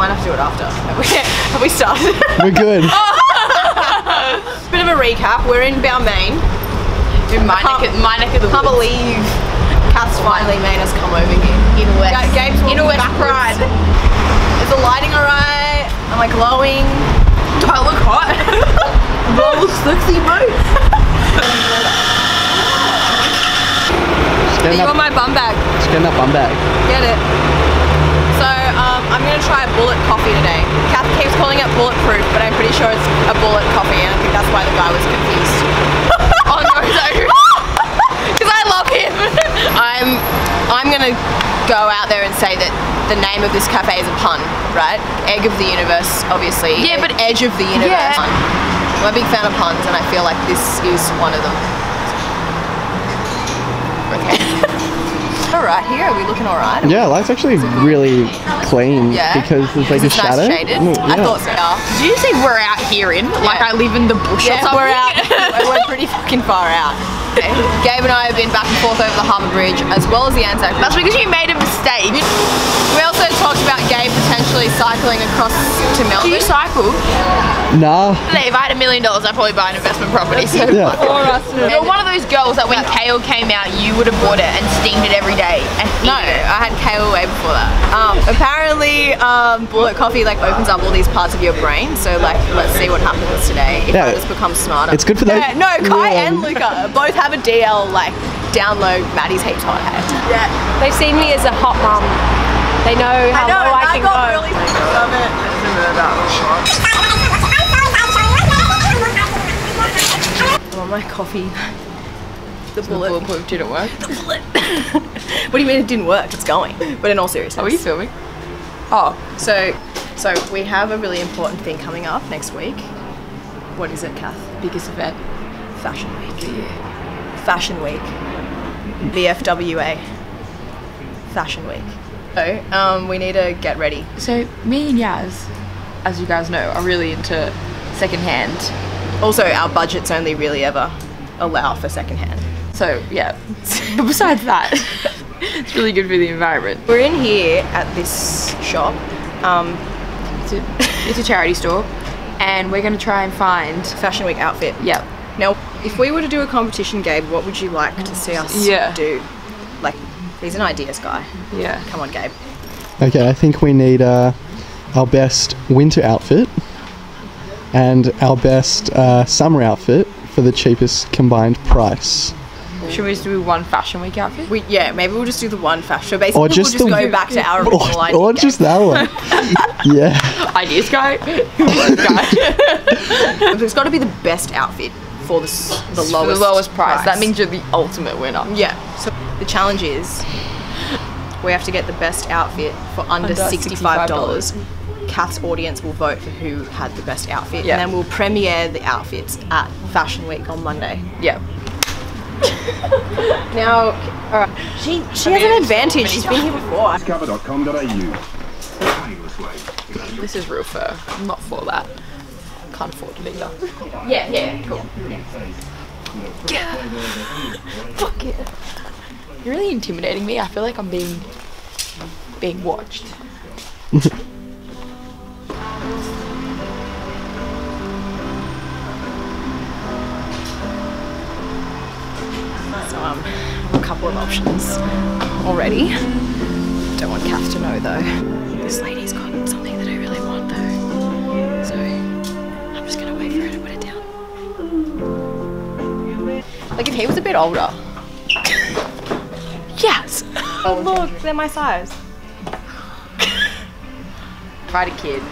might have to do it after. Have we, have we started? We're good. Bit of a recap. We're in Balmain. In my neck, of, my neck of the Can't believe Kath's finally made us come over here. Inner West. Ga- Gabe's Inner walking West backwards. pride. Is the lighting alright? Am I glowing? Do I look hot? Do I look sexy, bro? Just get in you that, want my bum bag? just get that bum bag. Get it. So, um, I'm gonna try a bullet coffee today. Kath keeps calling it bulletproof, but I'm pretty sure it's a bullet coffee, and I think that's why the guy was confused. Oh no. Because I love him. I'm I'm gonna go out there and say that the name of this cafe is a pun, right? Egg of the universe, obviously. Yeah, but- edge of the universe. Yeah. I'm a big fan of puns, and I feel like this is one of them. All right, here are we looking all right? Yeah, light's actually really clean Yeah. because there's like It's a nice shadow. shaded. Mm, I thought so. Did you say we're out here in? Like I live in the bush or Yeah, something? we're out. we're pretty fucking far out. Okay. Gabe and I have been back and forth over the Harbour Bridge as well as the Anzac Bridge. That's because you made a mistake. We also talked about Gabe potentially cycling across to Do Melbourne. you cycle? Nah. If I had a million dollars, I'd probably buy an investment property. So Yeah. You're one of those girls that when kale came out, you would have bought it and steamed it every day. And No, I had kale way before that. Um, apparently, um, bullet coffee like opens up all these parts of your brain. So like, let's see what happens today. If Yeah. I just become smarter. It's good for those- Yeah, no, Kai Yeah. and Luca both have a DL like download Maddie's heaps hot hat. Yeah, They've seen me as a hot mum. They know how low I can got go. really love it. I want my coffee. The bullet. bulletproof didn't work. the bullet. What do you mean it didn't work? It's going. But in all seriousness. Oh, are you filming? Oh, So, so we have a really important thing coming up next week. What is it, Kath? biggest event. Fashion Week. Yeah. Fashion Week. VFWA. Fashion Week. So, um, we need to get ready. So me and Yaz, as you guys know, are really into secondhand. Also, our budgets only really ever allow for secondhand. So yeah. but besides that, it's really good for the environment. We're in here at this shop. Um, It's a, it's a charity store, and we're gonna try and find. Fashion Week outfit. Yep. Now, if we were to do a competition, Gabe, what would you like to see us Yeah. do? Like, he's an ideas guy. Yeah. Come on, Gabe. Okay, I think we need uh, our best winter outfit and our best uh, summer outfit for the cheapest combined price. Should we just do one fashion week outfit? We yeah, maybe we'll just do the one fashion. So basically, Or just we'll just the- go back to our Or, original idea. or just that one. yeah. Ideas guy. guy. It's got to be the best outfit for the s- the For lowest the lowest price. That means you're the ultimate winner. yeah. So the challenge is we have to get the best outfit for under, Under sixty-five dollars. $65. Kath's audience will vote for who had the best outfit, Yeah. and then we'll premiere the outfits at Fashion Week on Monday. Yeah. Now, all right, she she has an advantage. She's been here before. cover.com.au. This is real fur. I'm not for that. Can't afford it either. Yeah, yeah, cool. Yeah. Fuck it. You're really intimidating me. I feel like I'm being being watched. So um, a couple of options already. Don't want Kath to know though. This lady's got something that I really want though. So I'm just gonna wait for her to put it down. Like if he was a bit older. Yes. Oh look, they're my size. If I a kid,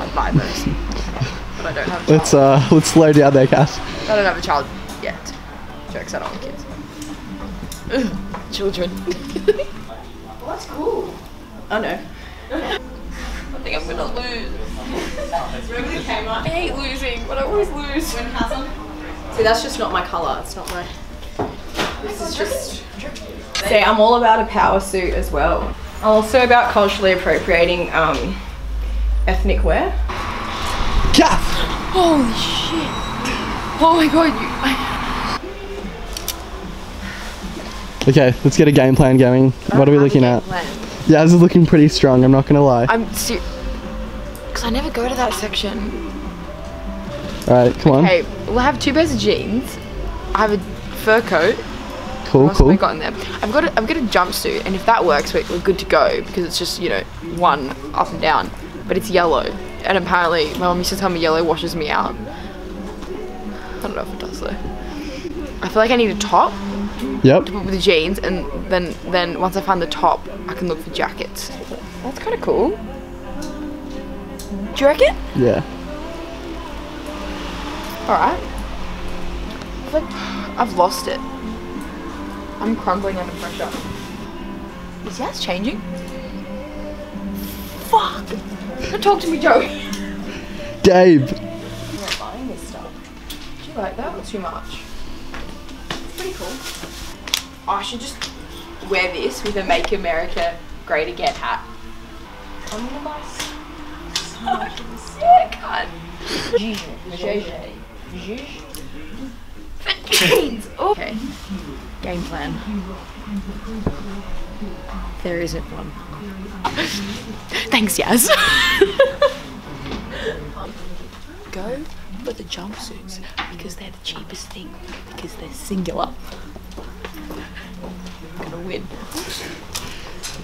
I'd buy those. But I don't have. A child. Let's uh let's slow down there, Kath. I don't have a child yet. Jokes, I don't want kids. Ugh, children. Well, that's cool. Oh no. I think I'm gonna lose. I hate losing, but I always lose. See, that's just not my colour. It's not my. This is just. See, I'm all about a power suit as well. Also about culturally appropriating um, ethnic wear. Kath! Holy shit! Oh my god, you. I, Okay, let's get a game plan going. what are we looking at? Yeah, this is looking pretty strong. I'm not gonna lie. I'm serious. Because I never go to that section. All right, come on. Okay, we'll have two pairs of jeans. I have a fur coat. Cool, What cool. I got in there? I've got a, I've got a jumpsuit, and if that works, we're, we're good to go because it's just you know one up and down, but it's yellow, and apparently my mum used to tell me yellow washes me out. I don't know if it does though. I feel like I need a top Yep. To put with the jeans, and then then once I find the top, I can look for jackets. That's kind of cool. Do you reckon? Yeah. All right. I feel like I've lost it. I'm crumbling under pressure. Is yours changing? Fuck! Don't talk to me, Joey. Gabe. buying this stuff. Do you like that or too much? It's pretty cool. I should just wear this with a Make America Great Again hat. I'm gonna buy so much of this haircut. Zhuzh. Zhuzh. Jeans. Game plan. There isn't one. Thanks, Yaz. Go for the jumpsuits because they're the cheapest thing because they're singular. I'm gonna win.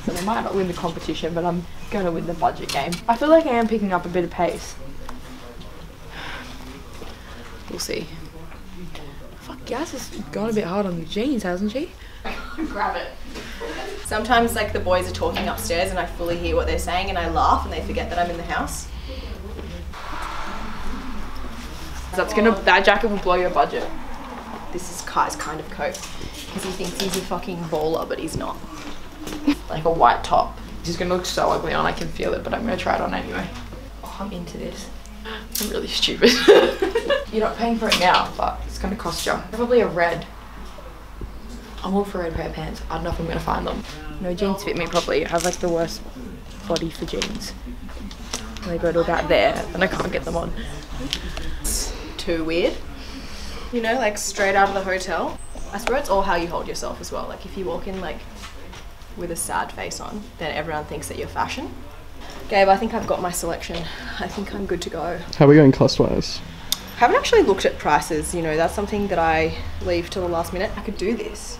So I might not win the competition, but I'm gonna win the budget game. I feel like I am picking up a bit of pace. We'll see. Fuck, Yaz has gone a bit hard on the jeans, hasn't she? Grab it. Sometimes, like, the boys are talking upstairs and I fully hear what they're saying and I laugh and they forget that I'm in the house. That's gonna. That jacket will blow your budget. This is Kai's kind of coat. Because he thinks he's a fucking baller, but he's not. like a white top. It's gonna look so ugly on, I can feel it, but I'm gonna try it on anyway. Oh, I'm into this. I'm really stupid. You're not paying for it now, but it's gonna cost you. Probably a red. I'm all for red pair of pants. I don't know if I'm gonna find them. No jeans fit me properly. I have like the worst body for jeans. They go to about there, and I can't get them on. It's Too weird. You know, like straight out of the hotel. I swear it's all how you hold yourself as well. Like if you walk in like with a sad face on, then everyone thinks that you're fashion. Gabe, I think I've got my selection. I think I'm good to go. How are we going cost wise? Haven't actually looked at prices, you know, that's something that I leave till the last minute. I could do this.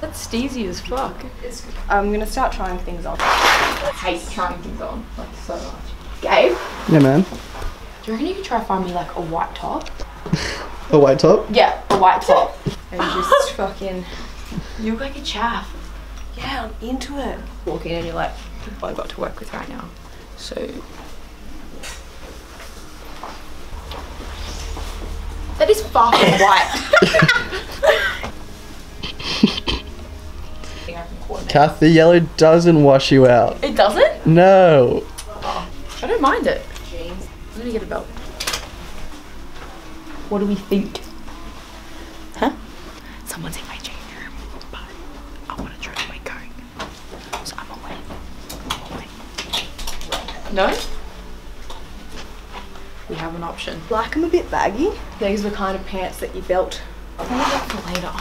That's steezy as fuck. It's, I'm gonna start trying things on. I hate trying things on, like so much. Gabe, Yeah, man. do you reckon you could try to find me like a white top? A white top. Yeah, a white top. And just fucking, You look like a chaff. yeah, I'm into it. Walk in and you're like, what I've got to work with right now. So. That is far from white. Kath, the yellow doesn't wash you out. it doesn't? No. I don't mind it. I'm gonna get a belt. What do we think? Huh? Someone's in my changing room, but I want to try to wait going. So I'm away. I'm away. No? We have an option. Like them a bit baggy. These are the kind of pants that you belt. Save that for later.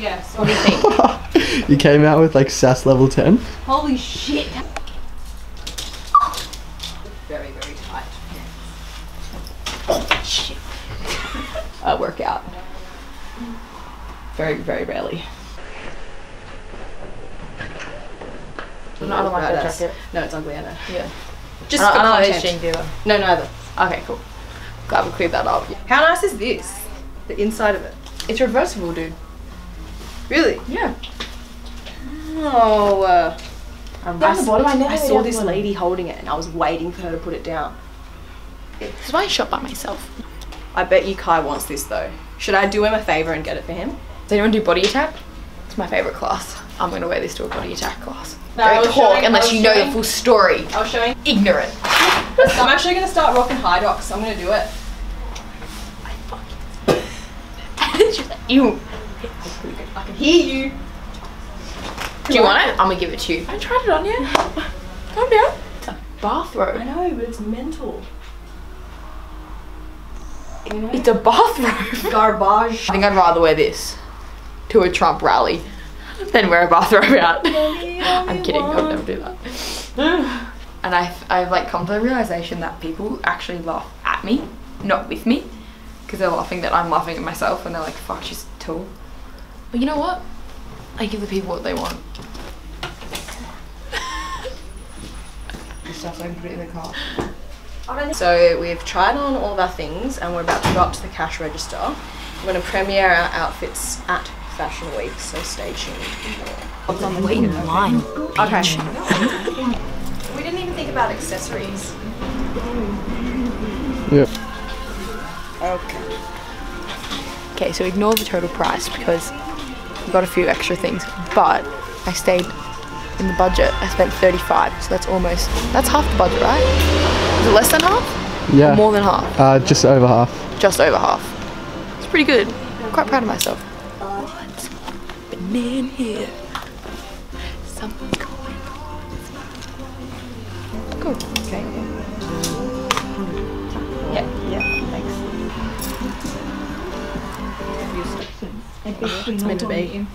Yes. What do you think? you came out with like sass level 10. Holy shit. Very, very tight. Shit. Uh, I work out. Very, very rarely. No, I don't like that that's- jacket. No, it's ugly, I know. Yeah. Just I I don't content. either. No, neither. Okay, cool. Glad we cleared that up. How nice is this? The inside of it. It's reversible, dude. Really? Yeah. Oh, uh, I'm I, down the bottom. I never I saw this bottom. lady holding it and I was waiting for her to put it down. This is why I shop by myself. I bet you Kai wants this though. Should I do him a favour and get it for him? Does anyone do body attack? It's my favorite class. I'm gonna wear this to a body attack class. No, Don't talk showing- unless you know the full story. I was showing. Ignorant. I'm actually gonna start rocking high docks. I'm gonna do it. She's like, Ew. I can hear you. Do you want it? I'm gonna give it to you. I tried it on you. Calm down. It's a bathrobe. I know, but it's mental. You know? It's a bathrobe. garbage. I think I'd rather wear this to a Trump rally. then wear a bathrobe out. I'm kidding, I would never do that. And I've, I've like come to the realization that people actually laugh at me, not with me, because they're laughing that I'm laughing at myself and they're like, fuck, she's tall. But you know what? I give the people what they want. This stuff so I can put in the car. So we've tried on all of our things and we're about to go up to the cash register. We're going to premiere our outfits at Fashion Week, so stay tuned. Wait in line. Okay. we didn't even think about accessories. Yep. Okay. Okay, so ignore the total price because we got a few extra things, but I stayed in the budget. I spent 35, so that's almost that's half the budget, right? Is it less than half? Yeah. Or more than half? Uh, just over half. Just over half. It's pretty good. I'm quite proud of myself. What's happening here? Something's going on. Cool. Okay. Yeah. Yeah. Thanks. It's meant to be.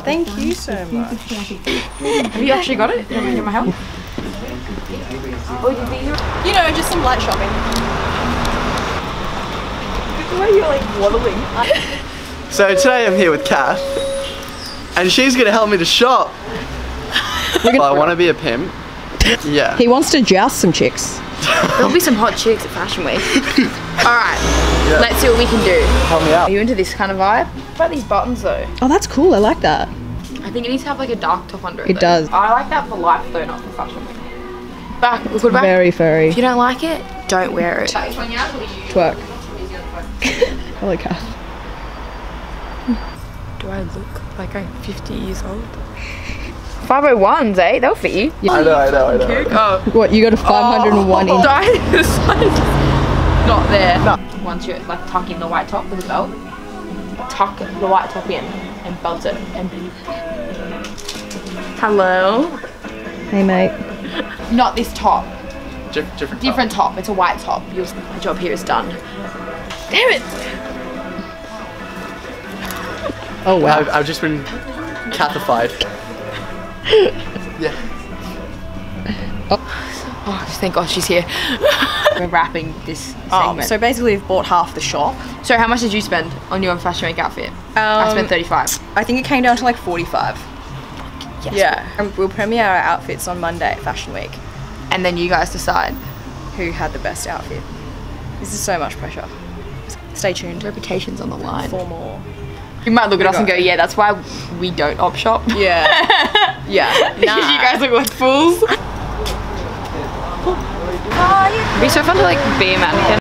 Thank you so much. Have you actually got it? You want me to get my help? Oh, you. You know, just some light shopping. The way you're like waddling. So today I'm here with Kath, and she's gonna help me to shop. Oh, I want to be a pimp. Yeah. He wants to joust some chicks. There'll be some hot chicks at Fashion Week. Alright, let's see what we can do. Help me out. Are you into this kind of vibe? What about these buttons though? Oh, that's cool. I like that. I think it needs to have like a dark top under it. It though. does. I like that for life though, not for Fashion Week. Back, we'll put it back. Very furry. If you don't like it, don't wear it. Twerk. Holy cow. Do I look like I'm 50 years old? 501s, eh? They'll fit you. I know, I know, I know. Oh. What, you got a 501 inch? Sorry, the size is not there. Once you like tuck in the white top with a belt, tuck the white top in and belt it. And be... hello. Hey, mate. Not this top. Dif- different. Different top. It's a white top. You'll, my job here is done. Damn it! Oh, wow. I've, I've just been cathified. yeah. Oh, oh. thank God she's here. We're wrapping this Oh, so basically, we've bought half the shop. so how much did you spend on your fashion week outfit? I spent Um, 35. I think it came down to like 45. Yes. Yeah. And we'll premiere our outfits on Monday at Fashion Week. And then you guys decide. Who had the best outfit? This is so much pressure. Stay tuned Reputation's on the line. for more. You might look at us and go, yeah, that's why we don't op shop. Yeah. yeah. Because you guys look like fools. It'd be so fun to like be a mannequin